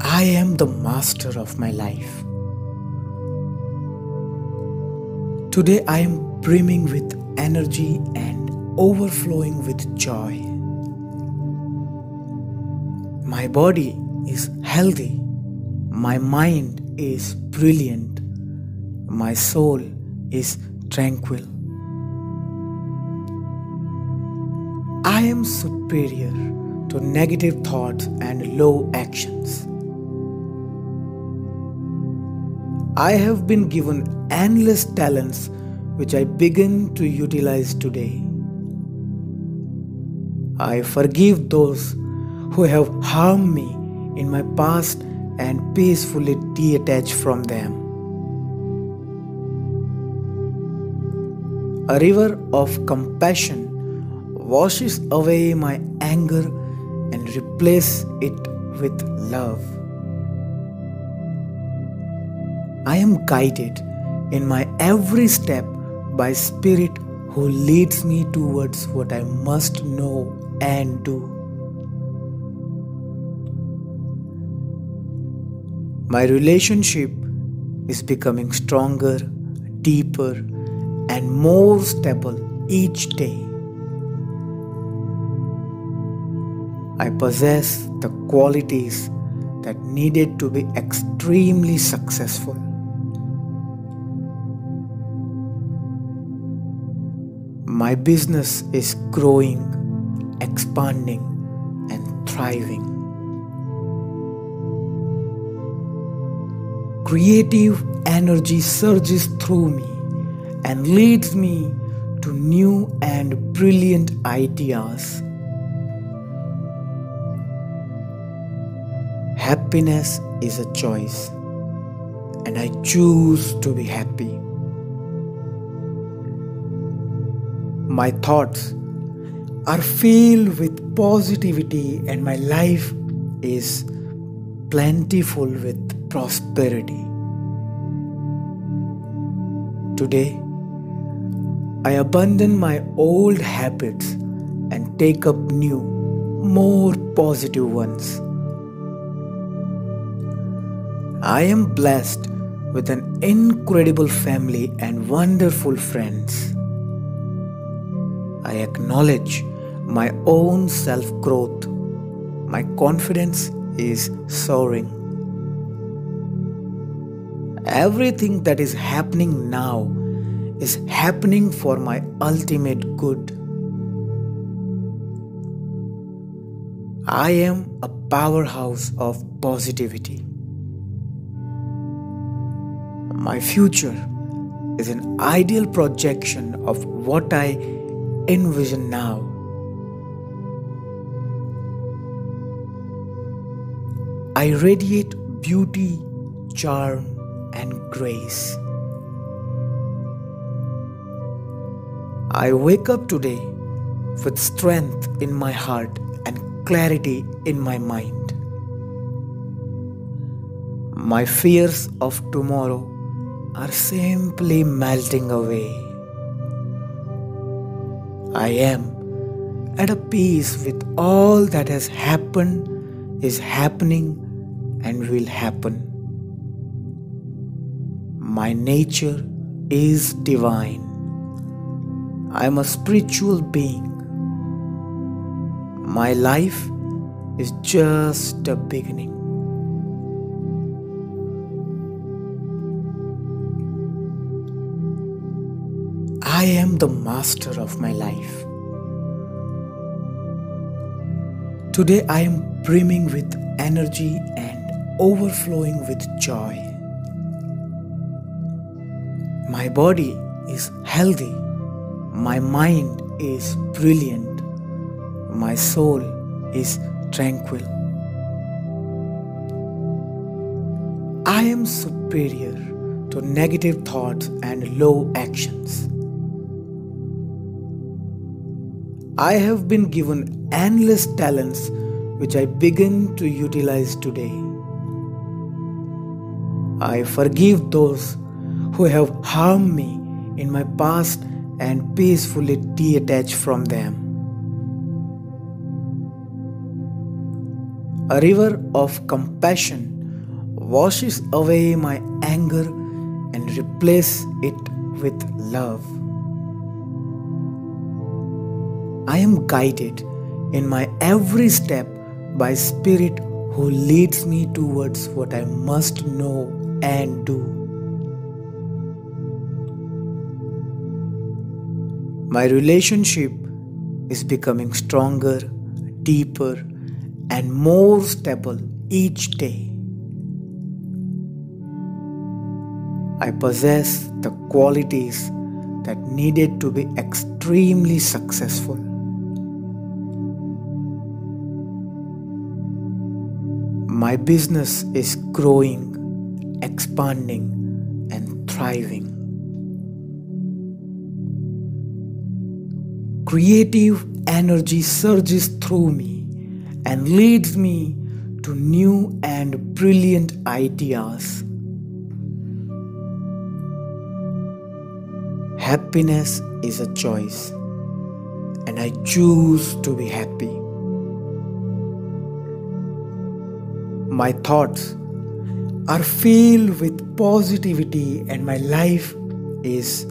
I am the master of my life. Today I am brimming with energy and overflowing with joy. My body is healthy. My mind is brilliant. My soul is tranquil. I am superior to negative thoughts and low actions. I have been given endless talents which I begin to utilize today. I forgive those who have harmed me in my past and peacefully detach from them. A river of compassion washes away my anger and replaces it with love. I am guided in my every step by Spirit who leads me towards what I must know and do. My relationship is becoming stronger, deeper, and more stable each day. I possess the qualities that needed to be extremely successful. My business is growing, expanding, and thriving. Creative energy surges through me and leads me to new and brilliant ideas. Happiness is a choice, and I choose to be happy. My thoughts are filled with positivity, and my life is plentiful with prosperity. Today, I abandon my old habits and take up new, more positive ones. I am blessed with an incredible family and wonderful friends. I acknowledge my own self growth. My confidence is soaring. Everything that is happening now is happening for my ultimate good. I am a powerhouse of positivity. My future is an ideal projection of what I envision now. I radiate beauty, charm, and grace. I wake up today with strength in my heart and clarity in my mind. My fears of tomorrow are simply melting away. I am at a peace with all that has happened, is happening, and will happen. My nature is divine. I am a spiritual being. My life is just a beginning. I am the master of my life. Today I am brimming with energy and overflowing with joy. My body is healthy. My mind is brilliant. My soul is tranquil. I am superior to negative thoughts and low actions. I have been given endless talents which I begin to utilize today. I forgive those who have harmed me in my past and peacefully detach from them. A river of compassion washes away my anger and replaces it with love. I am guided in my every step by Spirit who leads me towards what I must know and do. My relationship is becoming stronger, deeper, and more stable each day. I possess the qualities that needed to be extremely successful. My business is growing, expanding, and thriving. Creative energy surges through me and leads me to new and brilliant ideas. Happiness is a choice, and I choose to be happy. My thoughts are filled with positivity, and my life is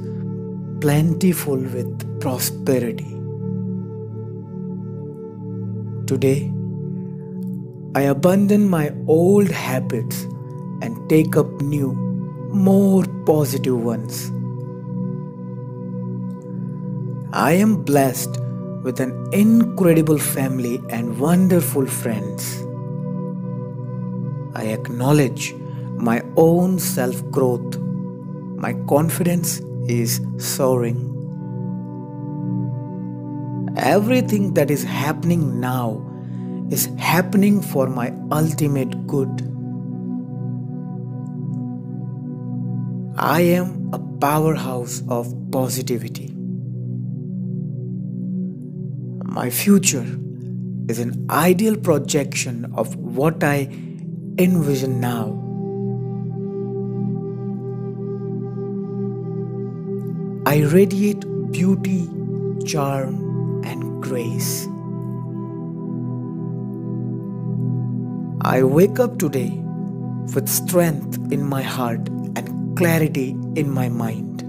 plentiful with prosperity. Today, I abandon my old habits and take up new, more positive ones. I am blessed with an incredible family and wonderful friends. I acknowledge my own self growth. My confidence is soaring. Everything that is happening now is happening for my ultimate good. I am a powerhouse of positivity. My future is an ideal projection of what I envision now. I radiate beauty, charm, and grace. I wake up today with strength in my heart and clarity in my mind.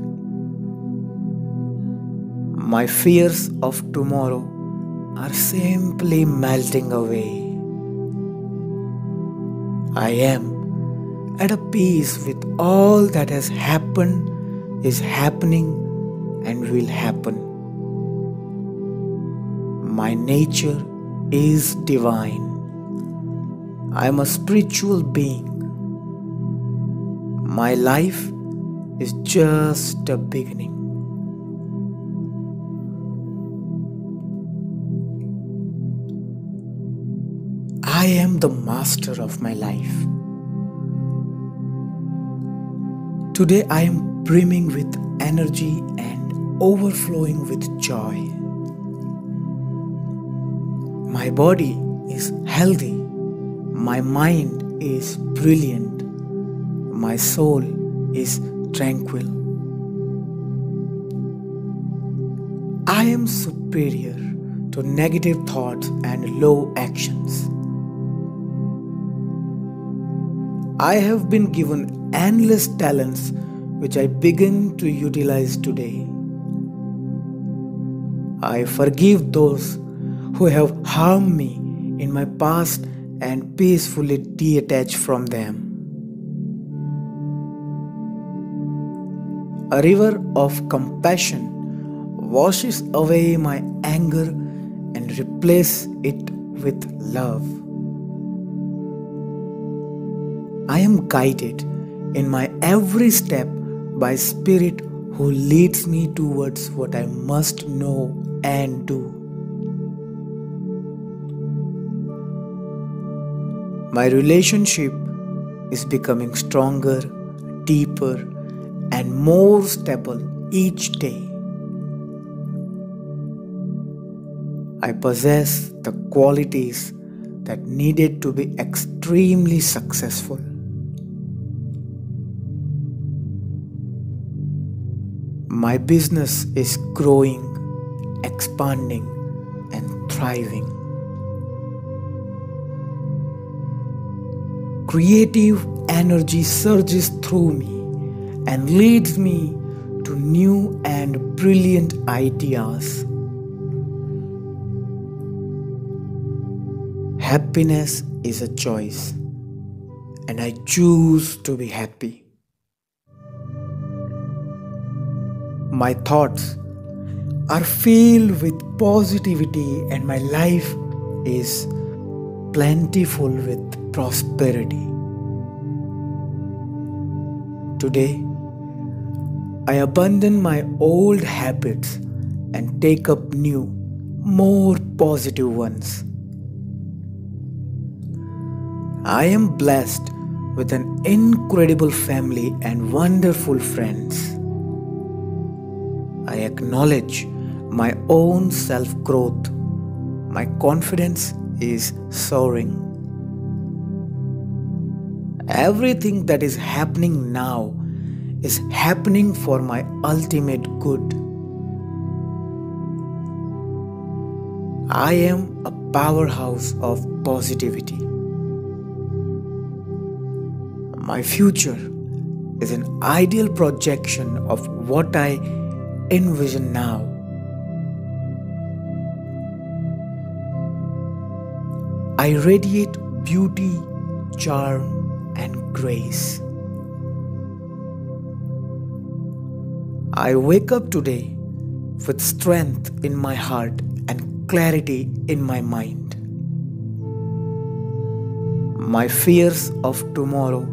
My fears of tomorrow are simply melting away. I am at a peace with all that has happened, is happening, and will happen. My nature is divine. I am a spiritual being. My life is just a beginning. I am the master of my life. Today I am brimming with energy and overflowing with joy. My body is healthy. My mind is brilliant. My soul is tranquil. I am superior to negative thoughts and low actions. I have been given endless talents which I begin to utilize today. I forgive those who have harmed me in my past and peacefully detach from them. A river of compassion washes away my anger and replaces it with love. I am guided in my every step by Spirit who leads me towards what I must know and do. My relationship is becoming stronger, deeper, and more stable each day. I possess the qualities that needed to be extremely successful. My business is growing, expanding, and thriving. Creative energy surges through me and leads me to new and brilliant ideas. Happiness is a choice, and I choose to be happy. My thoughts are filled with positivity, and my life is plentiful with prosperity. Today, I abandon my old habits and take up new, more positive ones. I am blessed with an incredible family and wonderful friends. I acknowledge my own self growth. My confidence is soaring. Everything that is happening now is happening for my ultimate good. I am a powerhouse of positivity. My future is an ideal projection of what I envision now. I radiate beauty, charm, and grace. I wake up today with strength in my heart and clarity in my mind. My fears of tomorrow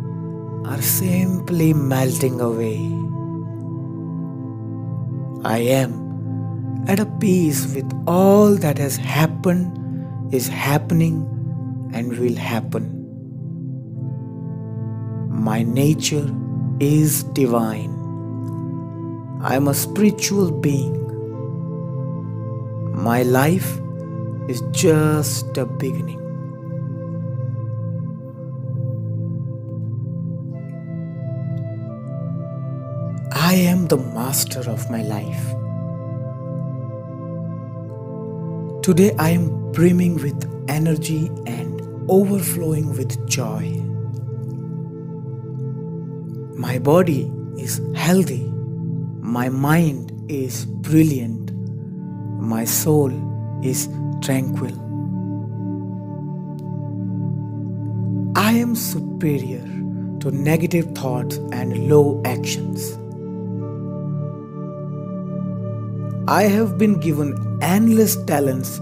are simply melting away. I am at a peace with all that has happened, is happening, and will happen. My nature is divine. I am a spiritual being. My life is just a beginning. I am the master of my life. Today I am brimming with energy and overflowing with joy. My body is healthy. My mind is brilliant. My soul is tranquil. I am superior to negative thoughts and low actions. I have been given endless talents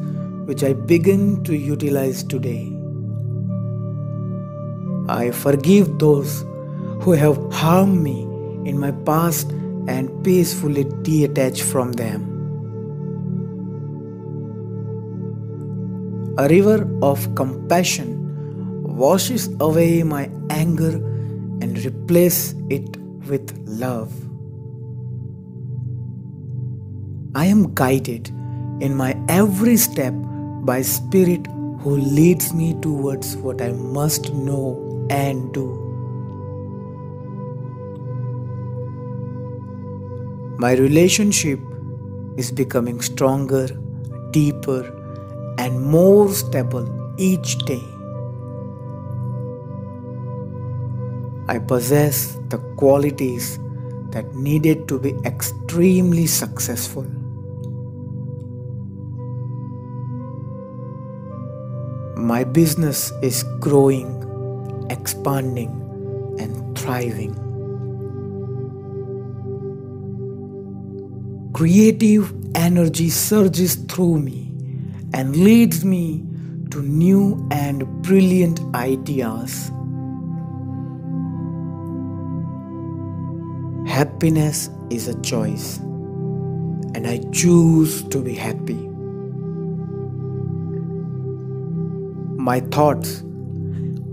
which I begin to utilize today. I forgive those who have harmed me in my past and peacefully detach from them. A river of compassion washes away my anger and replaces it with love. I am guided in my every step by Spirit who leads me towards what I must know and do. My relationship is becoming stronger, deeper, and more stable each day. I possess the qualities that needed to be extremely successful. My business is growing, expanding, and thriving. Creative energy surges through me and leads me to new and brilliant ideas. Happiness is a choice, and I choose to be happy. My thoughts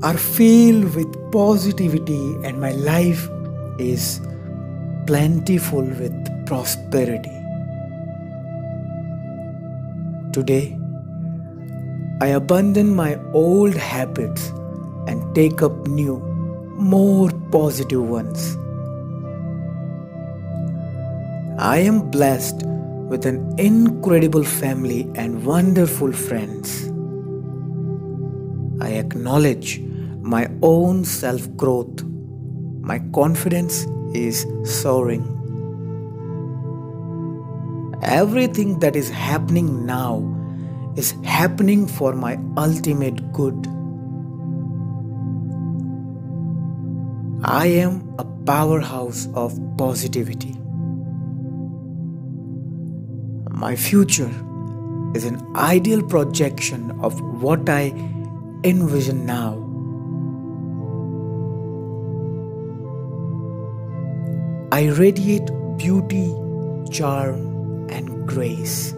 are filled with positivity, and my life is plentiful with prosperity. Today, I abandon my old habits and take up new, more positive ones. I am blessed with an incredible family and wonderful friends. I acknowledge my own self growth. My confidence is soaring. Everything that is happening now is happening for my ultimate good. I am a powerhouse of positivity. My future is an ideal projection of what I envision now. I radiate beauty, charm, and grace.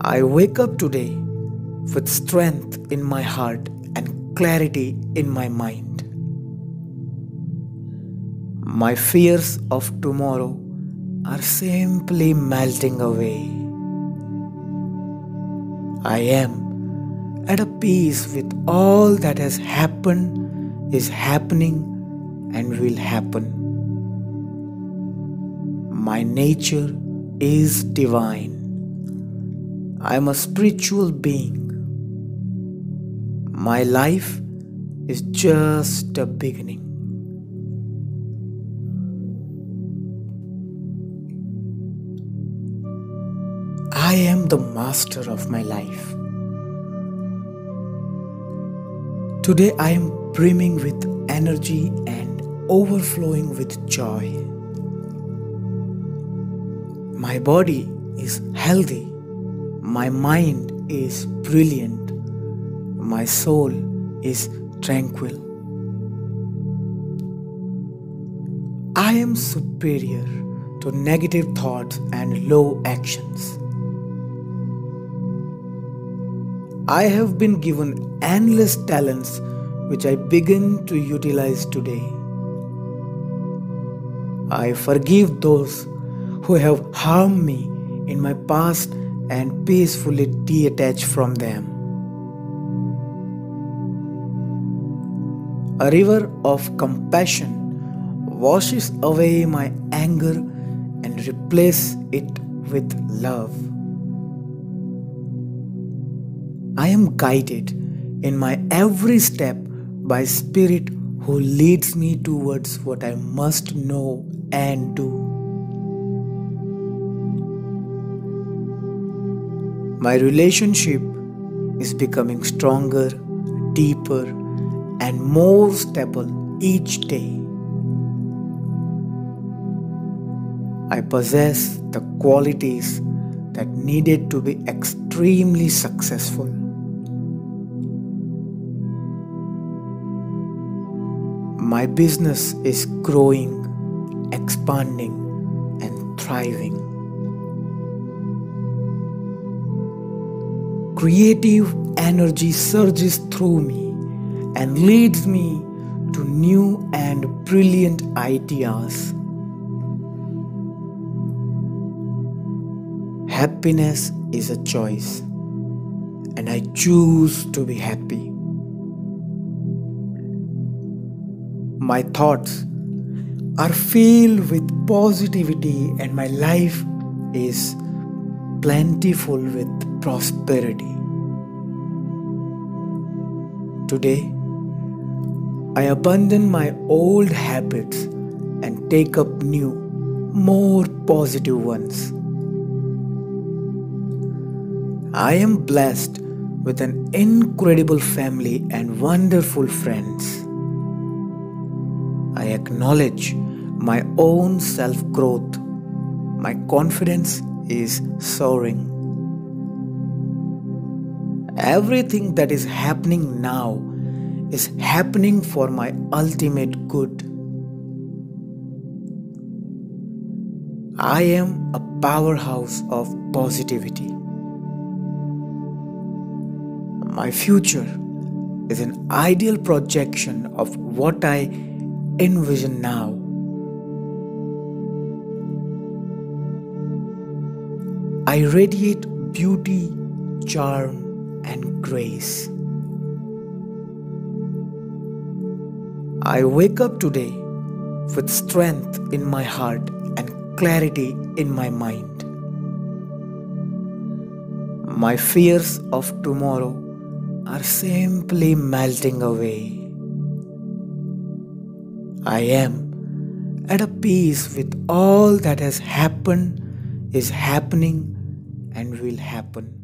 I wake up today with strength in my heart and clarity in my mind. My fears of tomorrow are simply melting away. I am at a peace with all that has happened, is happening, and will happen. My nature is divine. I am a spiritual being. My life is just a beginning. I am the master of my life. Today I am brimming with energy and overflowing with joy. My body is healthy. My mind is brilliant. My soul is tranquil. I am superior to negative thoughts and low actions. I have been given endless talents which I begin to utilize today. I forgive those who have harmed me in my past and peacefully detach from them. A river of compassion washes away my anger and replaces it with love. I am guided in my every step by Spirit who leads me towards what I must know and do. My relationship is becoming stronger, deeper, and more stable each day. I possess the qualities that needed to be extremely successful. My business is growing, expanding, and thriving. Creative energy surges through me and leads me to new and brilliant ideas. Happiness is a choice, and I choose to be happy. My thoughts are filled with positivity, and my life is plentiful with prosperity. Today, I abandon my old habits and take up new, more positive ones. I am blessed with an incredible family and wonderful friends. I acknowledge my own self growth. My confidence is soaring. Everything that is happening now is happening for my ultimate good. I am a powerhouse of positivity. My future is an ideal projection of what I envision now. I radiate beauty, charm, and grace. I wake up today with strength in my heart and clarity in my mind. My fears of tomorrow are simply melting away. I am at a peace with all that has happened, is happening, and will happen.